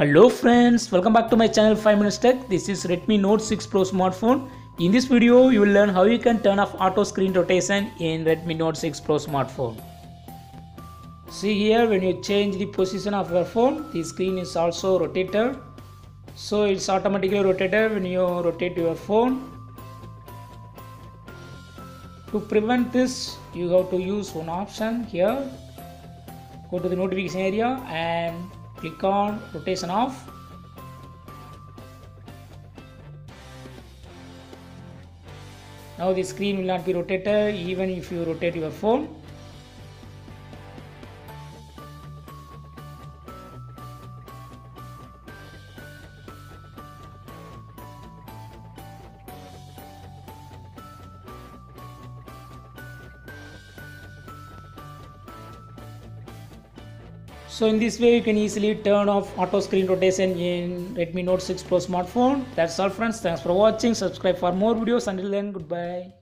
Hello friends, welcome back to my channel 5 Minutes Tech. This is Redmi Note 6 Pro smartphone. In this video, you will learn how you can turn off auto screen rotation in Redmi Note 6 Pro smartphone. See here, when you change the position of your phone, the screen is also rotated. So it's automatically rotated when you rotate your phone. To prevent this, you have to use one option here. Go to the notification area and click on rotation off now the screen will not be rotated even if you rotate your phone So in this way you can easily turn off auto screen rotation in Redmi Note 6 Pro smartphone. That's all friends. Thanks for watching. Subscribe for more videos. Until then, goodbye.